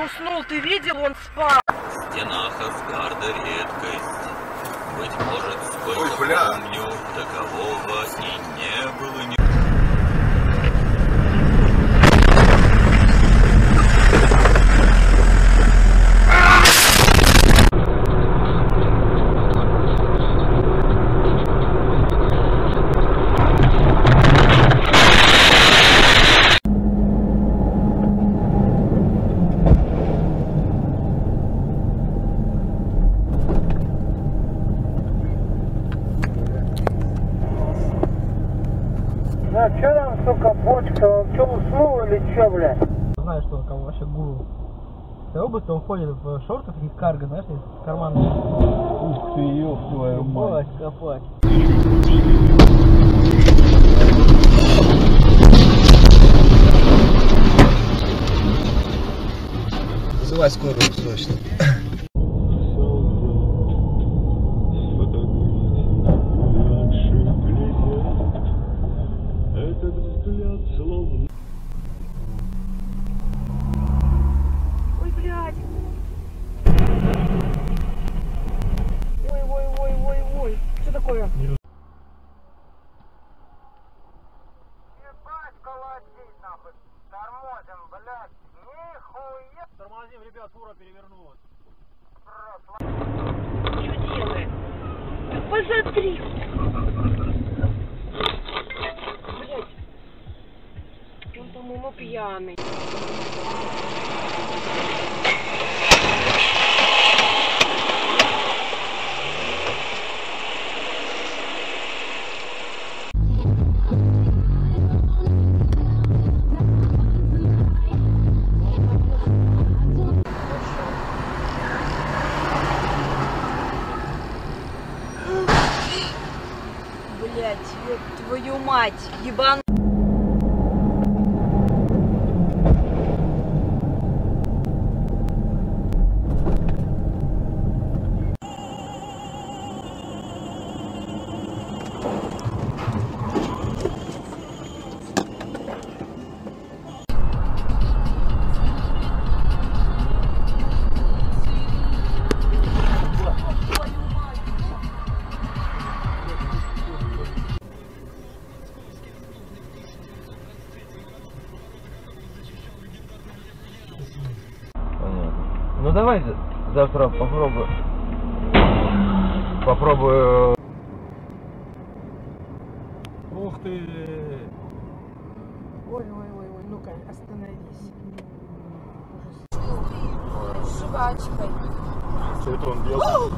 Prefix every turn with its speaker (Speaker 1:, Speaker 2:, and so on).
Speaker 1: уснул, ты видел, он спал.
Speaker 2: В стенах Асгарда редкость. Быть может, сколько
Speaker 3: Ой, бля.
Speaker 2: помню, такового и не было ни
Speaker 4: Да, что там, сука, почка? Он что, уснул или что, блядь?
Speaker 5: Знаю, что он кому вообще гуру. С области он ходит в шортах таких карго, знаешь, в карман. Ух ты, ёб твою мать. Копать,
Speaker 3: Вызывай скорую срочно.
Speaker 4: Тормозим, блядь. Нихуя.
Speaker 5: Тормозим, ребят, фура перевернулась.
Speaker 1: Что делает? Да посмотри. Блядь. Он, по-моему, пьяный. Блядь, твою мать, ебан.
Speaker 6: Ну давай за- завтра попробую. Попробую.
Speaker 5: Ух ты!
Speaker 1: Ой, ой, ой, ой, ну-ка, остановись. Жвачкой.
Speaker 3: Что это он делает?